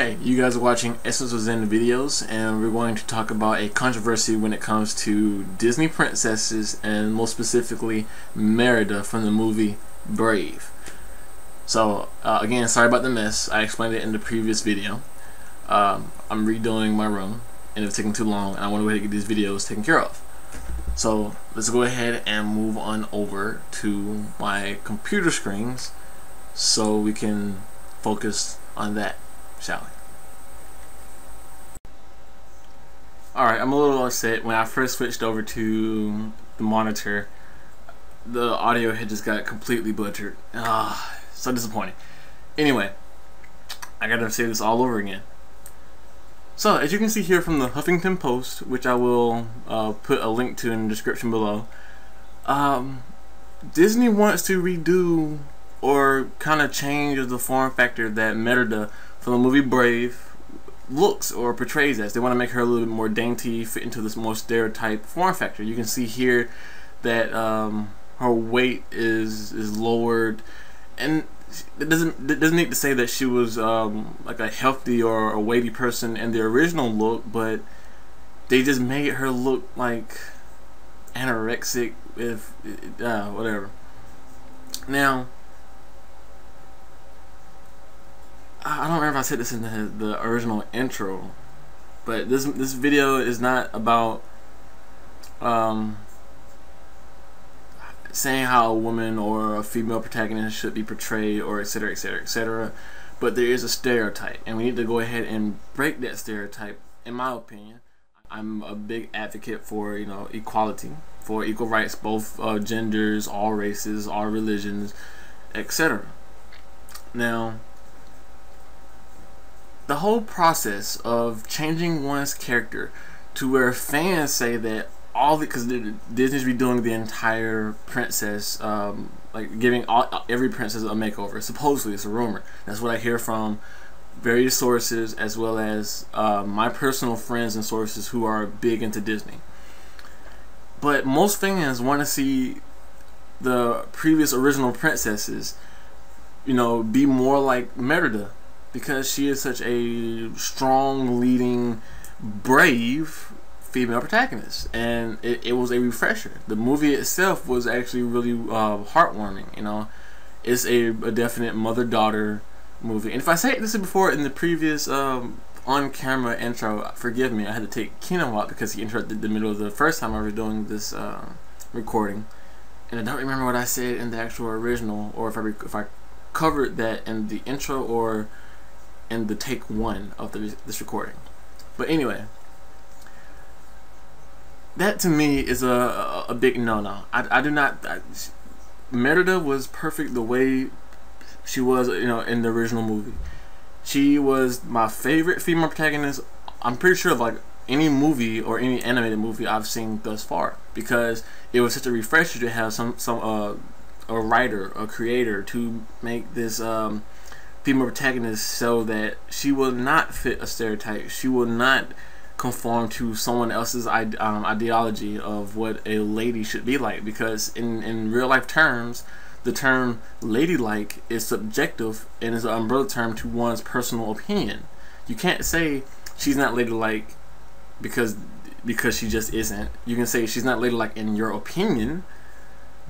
Hey, you guys are watching Essence of Zen videos, and we're going to talk about a controversy when it comes to Disney princesses, and most specifically, Merida from the movie Brave. So, uh, again, sorry about the mess. I explained it in the previous video. Um, I'm redoing my room, and it's taking too long, and I want to go ahead and get these videos taken care of. So, let's go ahead and move on over to my computer screens so we can focus on that shall we? Alright, I'm a little upset. When I first switched over to the monitor, the audio had just got completely butchered. Ah, so disappointing. Anyway, I gotta say this all over again. So, as you can see here from the Huffington Post, which I will uh, put a link to in the description below, um, Disney wants to redo or kind of change the form factor that Merida from the movie Brave looks or portrays as. They want to make her a little bit more dainty, fit into this more stereotype form factor. You can see here that um, her weight is is lowered, and it doesn't it doesn't need to say that she was um, like a healthy or a weighty person in the original look, but they just made her look like anorexic, if uh, whatever. Now I don't remember if I said this in the, the original intro, but this this video is not about um, saying how a woman or a female protagonist should be portrayed or etc etc etc but there is a stereotype and we need to go ahead and break that stereotype in my opinion. I'm a big advocate for you know equality for equal rights both uh, genders all races all religions etc now the whole process of changing one's character to where fans say that all the because Disney's redoing the entire princess, um, like giving all, every princess a makeover. Supposedly, it's a rumor. That's what I hear from various sources, as well as uh, my personal friends and sources who are big into Disney. But most fans want to see the previous original princesses, you know, be more like Merida because she is such a strong, leading, brave female protagonist, and it, it was a refresher. The movie itself was actually really uh, heartwarming. You know, it's a, a definite mother-daughter movie. And if I say this before in the previous um, on-camera intro, forgive me. I had to take Keenan out because he interrupted the middle of the first time I was doing this uh, recording, and I don't remember what I said in the actual original, or if I if I covered that in the intro or in the take one of the, this recording. But anyway, that to me is a a, big no no. I, I do not. I, Merida was perfect the way she was, you know, in the original movie. She was my favorite female protagonist. I'm pretty sure of like any movie or any animated movie I've seen thus far because it was such a refresher to have some some uh, a writer, a creator to make this um, female protagonist so that she will not fit a stereotype. She will not conform to someone else's um, ideology of what a lady should be like. Because in, in real life terms, the term ladylike is subjective and is an umbrella term to one's personal opinion. You can't say she's not ladylike because because she just isn't. You can say she's not ladylike in your opinion,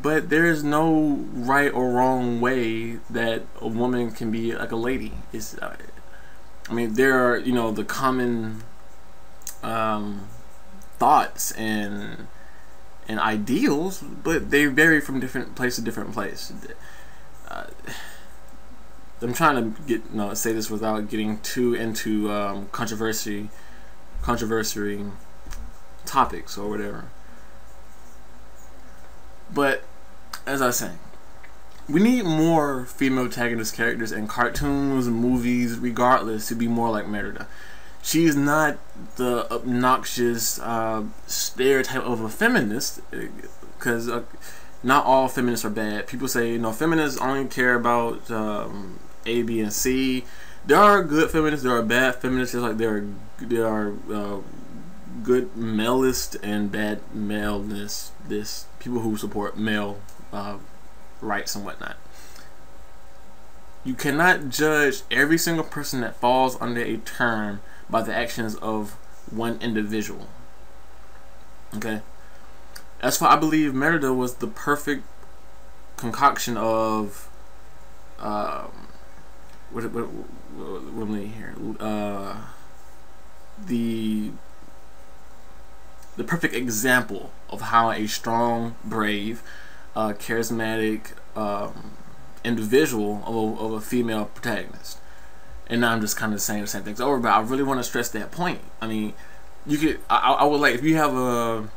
but there is no right or wrong way that a woman can be like a lady. Is uh, I mean, there are you know the common um, thoughts and and ideals, but they vary from different place to different place. Uh, I'm trying to get you know, say this without getting too into um, controversy, controversy topics or whatever. But as I was saying, we need more female protagonist characters in cartoons, and movies, regardless, to be more like Merida. She's not the obnoxious uh, stereotype of a feminist, because uh, not all feminists are bad. People say, you know, feminists only care about um, A, B, and C. There are good feminists, there are bad feminists, just like there are, there are uh, good maleist and bad maleness. This, people who support male uh, rights and whatnot. you cannot judge every single person that falls under a term by the actions of one individual. Okay? That's why I believe Merida was the perfect concoction of um, what what what, what am I here? Uh, the the perfect example of how a strong, brave, uh, charismatic um, individual of a, of a female protagonist. And now I'm just kind of saying the same things over, but I really want to stress that point. I mean, you could, I, I would like, if you have a,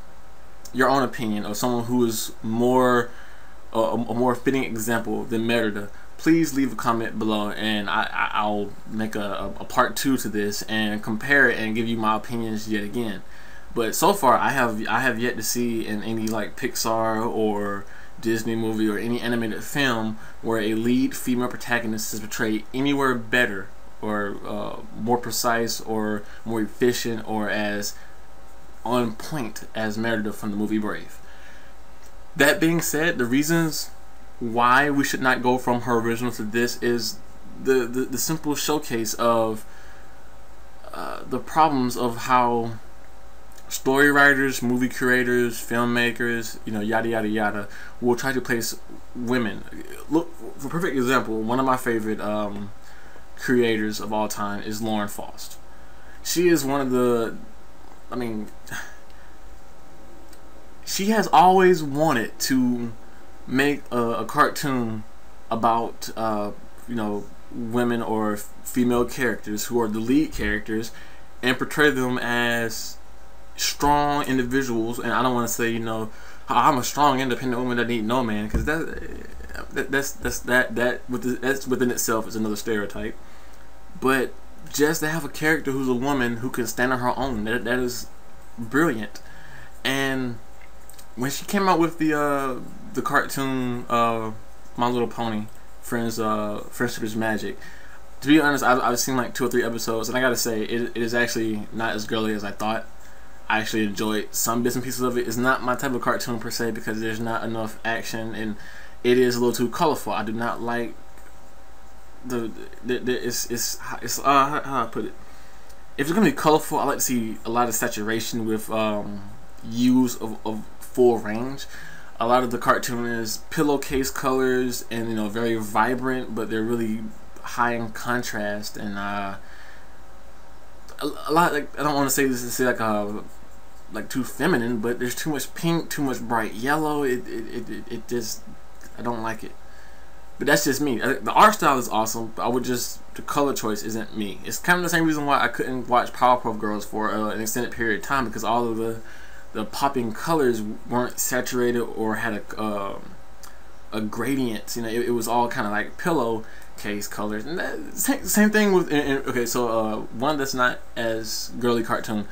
your own opinion of someone who is more, a, a more fitting example than Merida, please leave a comment below and I, will make a, a part two to this and compare it and give you my opinions yet again. But so far, I have I have yet to see in any like Pixar or Disney movie or any animated film where a lead female protagonist is portrayed anywhere better or uh, more precise or more efficient or as on point as Merida from the movie Brave. That being said, the reasons why we should not go from her original to this is the, the, the simple showcase of uh, the problems of how story writers, movie creators, filmmakers, you know, yada yada yada, will try to place women. Look, for perfect example, one of my favorite um, creators of all time is Lauren Faust. She is one of the, I mean, she has always wanted to make a, a cartoon about, uh, you know, women or female characters who are the lead characters and portray them as strong individuals, and I don't want to say you know I'm a strong independent woman that need no man because that, that that's that's that that with that's within itself is another stereotype. But just to have a character who's a woman who can stand on her own that that is brilliant. And when she came out with the uh, the cartoon uh, My Little Pony, Friends uh, Friendship Magic. To be honest, I've, I've seen like two or three episodes, and I gotta say, it, it is actually not as girly as I thought. I actually enjoyed some bits and pieces of it. It's not my type of cartoon per se because there's not enough action and it is a little too colorful. I do not like the, the, the it's it's it's uh how, how I put it. If it's gonna be colorful, I like to see a lot of saturation with um use of, of full range. A lot of the cartoon is pillowcase colors and you know very vibrant, but they're really high in contrast and uh a, lot like I don't want to say this say like a like too feminine, but there's too much pink, too much bright yellow. It it, it, it just I don't like it. But that's just me. The art style is awesome. But I would just the color choice isn't me. It's kind of the same reason why I couldn't watch Powerpuff Girls for uh, an extended period of time because all of the the popping colors weren't saturated or had a um, a gradient. You know, it, it was all kind of like pillow case colors. And that, same, same thing with okay. So uh, one that's not as girly cartoon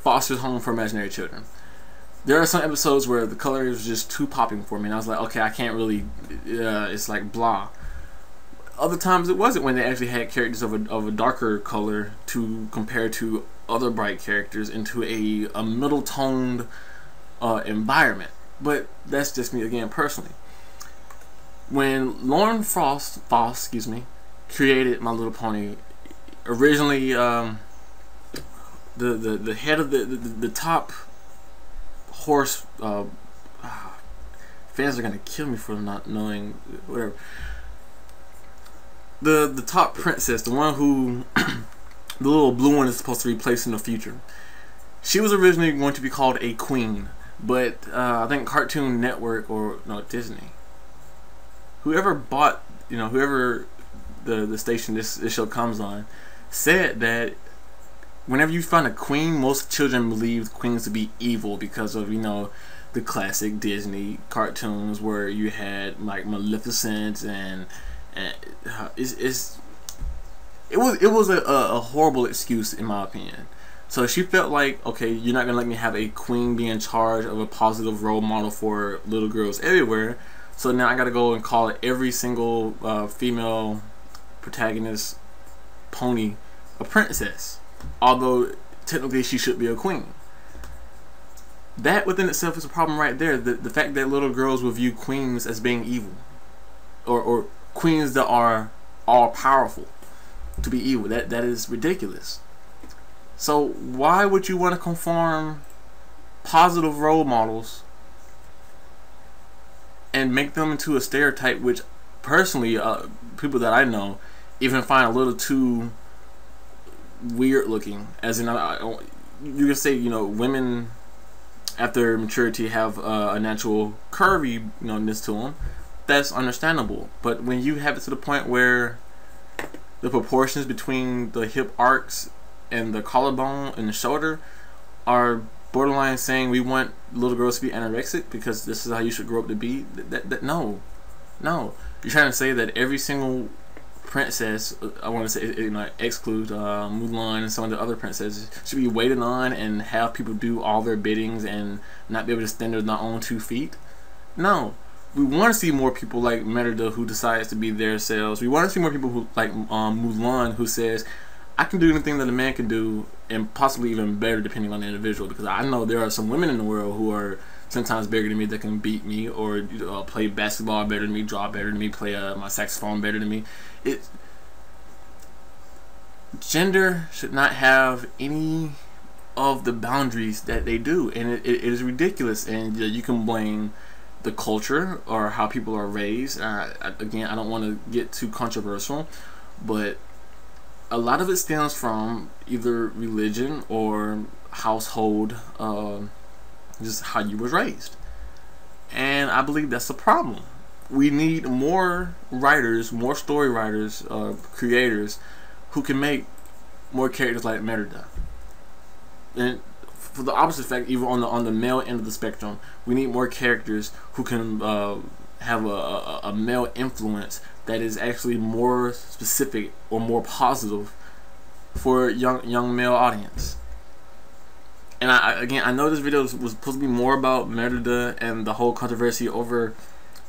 Foster's Home for Imaginary Children. There are some episodes where the color is just too popping for me, and I was like, okay, I can't really. Uh, it's like blah. Other times it wasn't when they actually had characters of a, of a darker color to compare to other bright characters into a, a middle toned uh, environment. But that's just me again personally. When Lauren Frost, Foss, excuse me, created My Little Pony, originally um, the, the, the head of the, the, the top horse uh, fans are gonna kill me for not knowing whatever. The the top princess the one who the little blue one is supposed to replace in the future. She was originally going to be called a queen but uh, I think Cartoon Network or no Disney whoever bought you know whoever the the station this, this show comes on said that whenever you find a queen, most children believe queens to be evil because of you know the classic Disney cartoons where you had like Maleficent and, and uh, it's, it's it was it was a, a horrible excuse in my opinion. So she felt like, okay, you're not gonna let me have a queen be in charge of a positive role model for little girls everywhere. So now I gotta go and call every single uh, female protagonist pony a princess although technically she should be a queen. That within itself is a problem right there. The, the fact that little girls will view queens as being evil. Or, or queens that are all powerful to be evil. That that is ridiculous. So why would you want to conform positive role models and make them into a stereotype which personally uh, people that I know even find a little too weird looking. As in I, I, you can say you know women after maturity have uh, a natural curvy you knownness to them that's understandable. But when you have it to the point where the proportions between the hip arcs and the collarbone and the shoulder are borderline saying we want little girls to be anorexic because this is how you should grow up to be. That, that, that no, no. You're trying to say that every single princess, uh, I want to say, you know, exclude uh, Mulan and some of the other princesses, should be waited on and have people do all their biddings and not be able to stand on their own two feet. No, we want to see more people like Merida who decides to be their selves. We want to see more people who like um, Mulan who says, I can do anything that a man can do, and possibly even better depending on the individual. Because I know there are some women in the world who are sometimes bigger than me that can beat me, or uh, play basketball better than me, draw better than me, play uh, my saxophone better than me. It gender should not have any of the boundaries that they do, and it, it is ridiculous. And uh, you can blame the culture or how people are raised. Again, I don't want to get too controversial, but a lot of it stems from either religion or household, uh, just how you was raised. And I believe that's a problem. We need more writers, more story writers, uh, creators who can make more characters like Merida. And for the opposite effect, even on the on the male end of the spectrum, we need more characters who can uh, have a, a, a male influence that is actually more specific or more positive for young young male audience. And I again, I know this video was, supposed to be more about Merida and the whole controversy over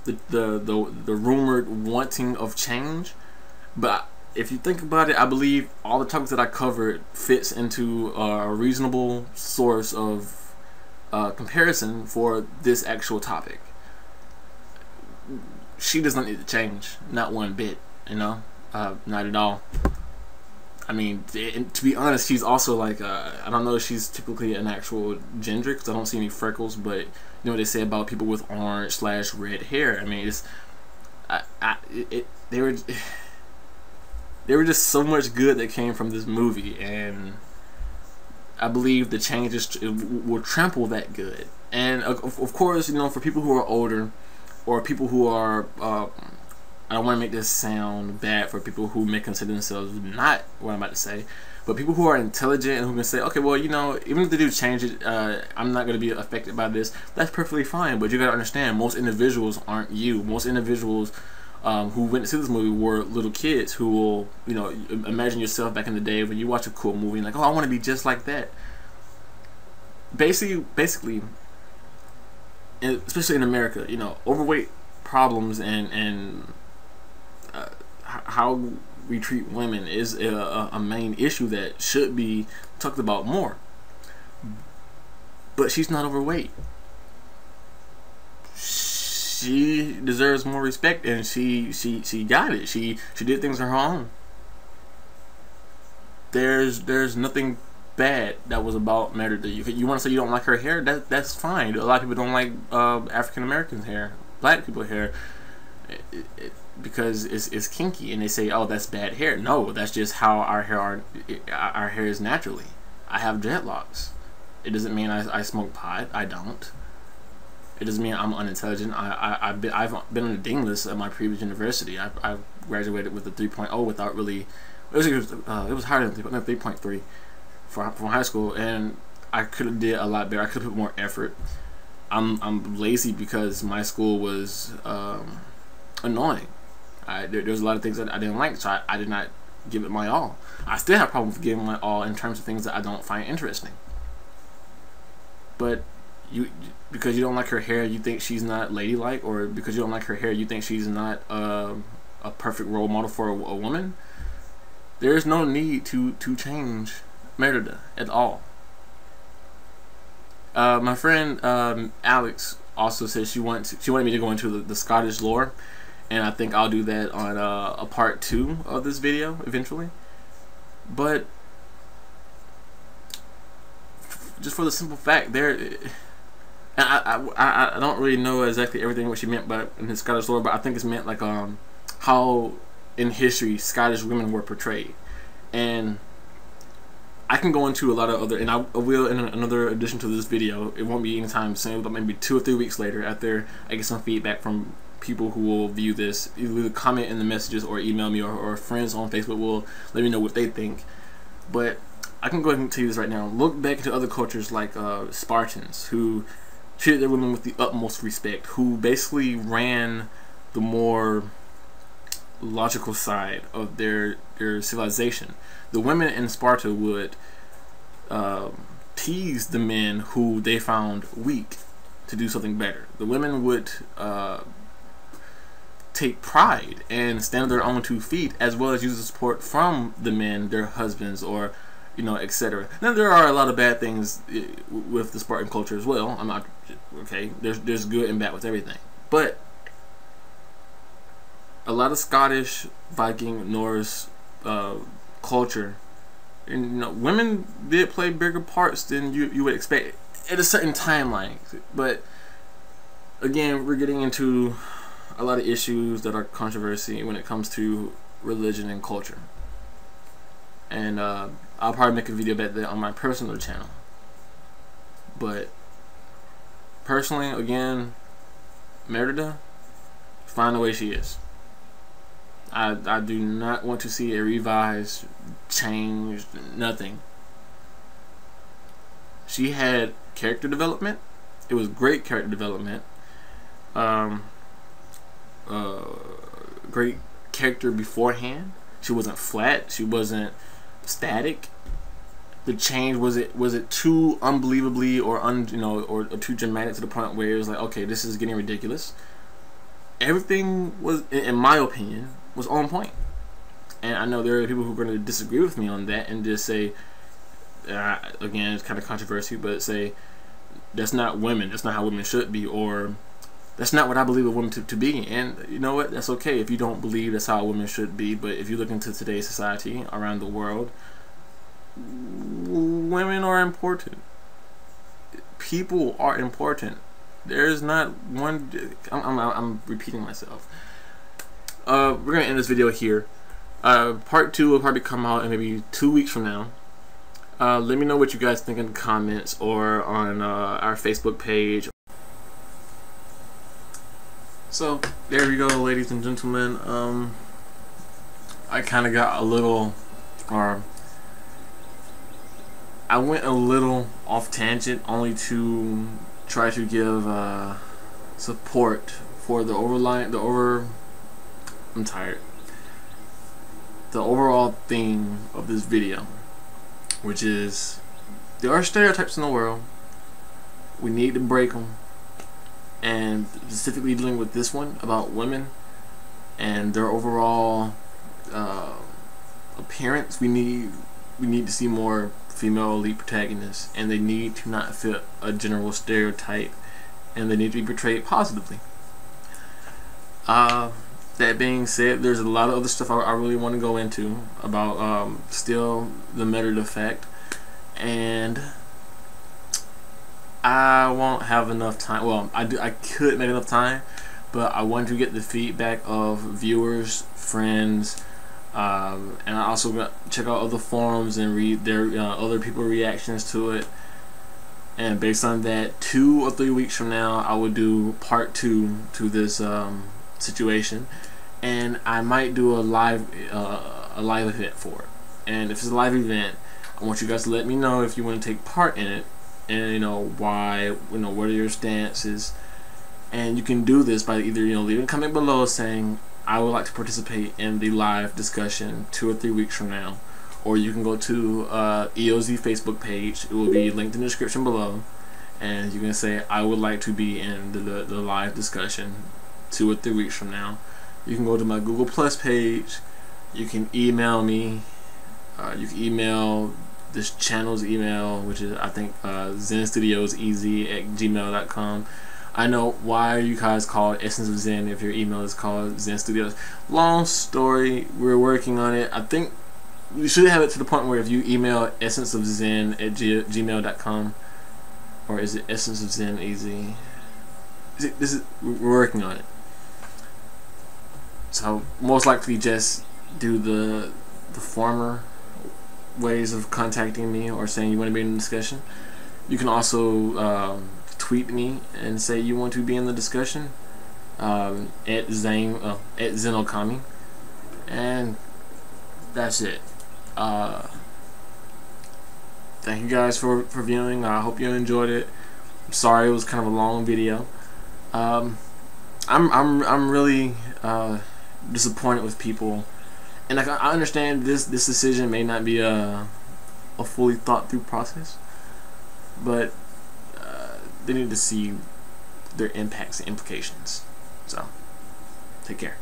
the the the, the rumored wanting of change, but if you think about it, I believe all the topics that I covered fits into a reasonable source of uh, comparison for this actual topic she doesn't need to change, not one bit. You know, uh, not at all. I mean, to be honest, she's also like uh, I don't know if she's typically an actual ginger because I don't see any freckles, but you know what they say about people with orange slash red hair. I mean, it's I, I it, they were they were just so much good that came from this movie, and I believe the changes will trample that good. And of, of course, you know, for people who are older or people who are uh, I don't want to make this sound bad for people who may consider themselves not what I'm about to say, but people who are intelligent and who can say, okay, well, you know, even if they do change it, uh, I'm not going to be affected by this. That's perfectly fine. But you got to understand, most individuals aren't you. Most individuals um, who went to see this movie were little kids who will, you know, imagine yourself back in the day when you watch a cool movie and like, oh, I want to be just like that. Basically, basically, especially in America, you know, overweight problems and and uh, how we treat women is a, a main issue that should be talked about more. But she's not overweight. She deserves more respect, and she she she got it. She she did things on her own. There's there's nothing bad that was about Merida. You, you want to say you don't like her hair? That that's fine. A lot of people don't like uh, African Americans' hair, black people hair, it, it, because it's, it's kinky, and they say, "Oh, that's bad hair." No, that's just how our hair are. Our hair is naturally. I have dreadlocks. It doesn't mean I, I smoke pot. I don't. It doesn't mean I'm unintelligent. I, I, I've, been, I've been on the ding list at my previous university. I, I graduated with a 3.0 without really. It was, uh, it was higher than 3.3 from, from high school, and I could have did a lot better. I could have put more effort. I'm I'm lazy because my school was um, annoying. I, there, there's a lot of things that I didn't like, so I, I did not give it my all. I still have problems giving my all in terms of things that I don't find interesting. But you, because you don't like her hair, you think she's not ladylike, or because you don't like her hair, you think she's not uh, a perfect role model for a, a woman. There is no need to to change Merida at all. Uh, my friend um, Alex also said she wants she wanted me to go into the, the Scottish lore, and I think I'll do that on uh, a part two of this video eventually. But just for the simple fact, there, I, I I don't really know exactly everything what she meant, but in the Scottish lore, but I think it's meant like um how in history Scottish women were portrayed, and can go into a lot of other, and I will in another addition to this video. It won't be anytime soon, but maybe two or three weeks later after I get some feedback from people who will view this. Either comment in the messages or email me, or, or friends on Facebook will let me know what they think. But I can go ahead and tell you this right now. Look back into other cultures like uh, Spartans who treated their women with the utmost respect, who basically ran the more logical side of their their civilization. The women in Sparta would uh, tease the men who they found weak to do something better. The women would uh, take pride and stand on their own two feet, as well as use the support from the men, their husbands, or you know, etc. Now there are a lot of bad things eh, with the Spartan culture as well. I'm not okay. There's there's good and bad with everything, but a lot of Scottish, Viking, Norse uh, culture, and you know, women did play bigger parts than you you would expect at a certain timeline. But again, we're getting into a lot of issues that are controversy when it comes to religion and culture. And uh, I'll probably make a video about that on my personal channel. But personally, again, Merida, find the way she is. I, I do not want to see a revised, changed, nothing. She had character development. It was great character development. Um, uh, great character beforehand. She wasn't flat. She wasn't static. The change was it was it too unbelievably or un you know or, or too dramatic to the point where it was like okay this is getting ridiculous. Everything was, in my opinion, was on point. And I know there are people who are going to disagree with me on that and just say, uh, again, it's kind of controversy, but say that's not women. That's not how women should be, or that's not what I believe a woman to, to be. And you know what? That's okay if you don't believe that's how a woman should be. But if you look into today's society around the world, women are important. People are important. There's not one. I'm, I'm, I'm repeating myself. Uh, we're gonna end this video here. Uh, part two will probably come out in maybe two weeks from now. Uh, let me know what you guys think in the comments or on uh, our Facebook page. So there we go, ladies and gentlemen. Um, I kind of got a little, or I went a little off tangent, only to try to give uh, support for the overline, the over. I'm tired. The overall theme of this video, which is there are stereotypes in the world. We need to break them and specifically dealing with this one about women and their overall uh, appearance. We need we need to see more female elite protagonists, and they need to not fit a general stereotype, and they need to be portrayed positively. Uh, that being said, there's a lot of other stuff I, I really want to go into about um, still the Merida effect, and I won't have enough time. Well, I do. I could make enough time, but I want to get the feedback of viewers, friends, um, and I also got check out other forums and read their uh, other people reactions to it. And based on that, two or three weeks from now, I will do part two to this um, situation, and I might do a live uh, a live event for it. And if it's a live event, I want you guys to let me know if you want to take part in it and you know why you know what are your stances. And you can do this by either you know leaving a comment below saying I would like to participate in the live discussion two or three weeks from now or you can go to uh, EOZ Facebook page. It will be linked in the description below. And you can say I would like to be in the, the, the live discussion two or three weeks from now you can go to my Google Plus page you can email me uh, you can email this channel's email, which is I think uh, Zen Studios Easy at gmail.com. I know why you guys call Essence of Zen if your email is called Zen Studios. Long story. We're working on it. I think we should have it to the point where if you email essence of zen at g- gmail.com or is it essence of zen easy this is we're working on it so most likely just do the the former ways of contacting me or saying you want to be in the discussion you can also um, tweet me and say you want to be in the discussion um, at Zane uh, at ZenOokami and that's it uh, thank you guys for, for viewing. I hope you enjoyed it. I'm sorry it was kind of a long video. Um, I'm I'm I'm really uh, disappointed with people, and like I understand this this decision may not be a a fully thought through process, but uh, they need to see their impacts and implications. So, take care.